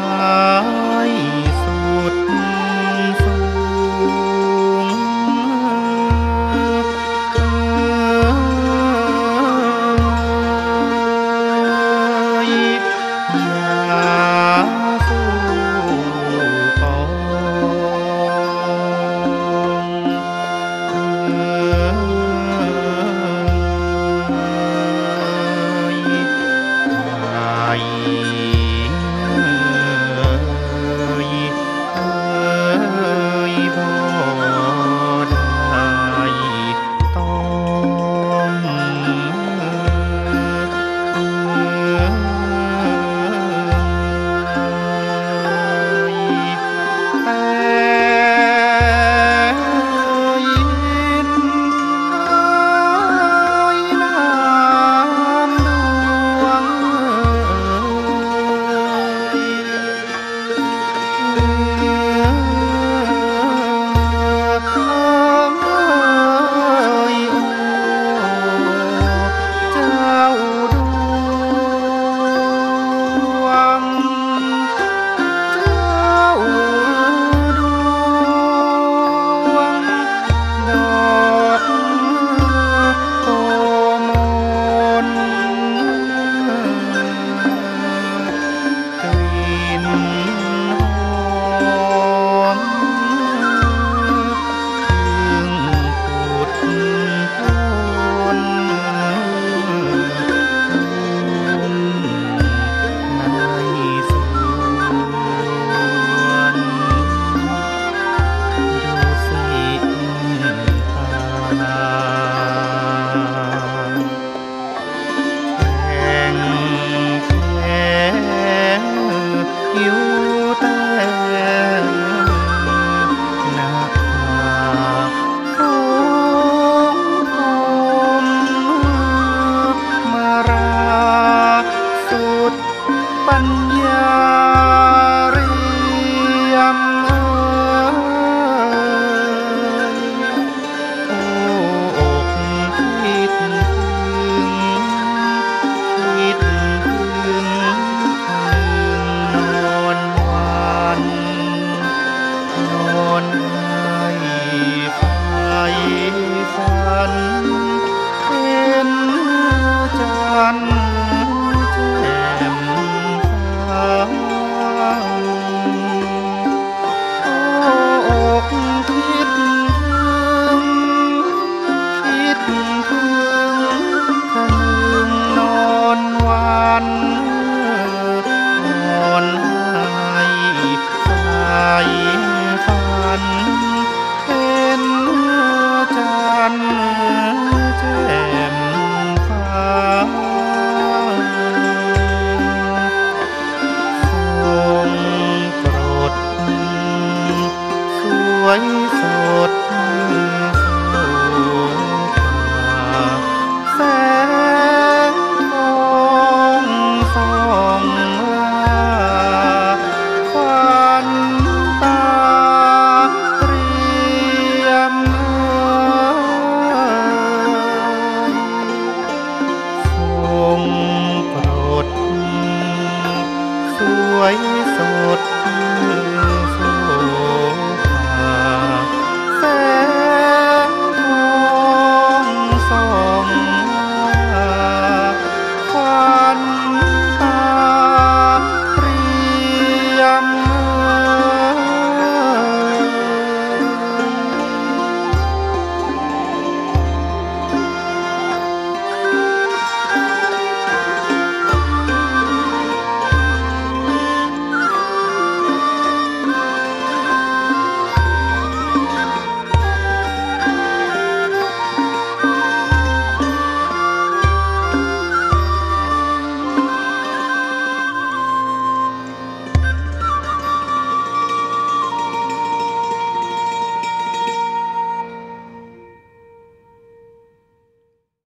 ายสุด anh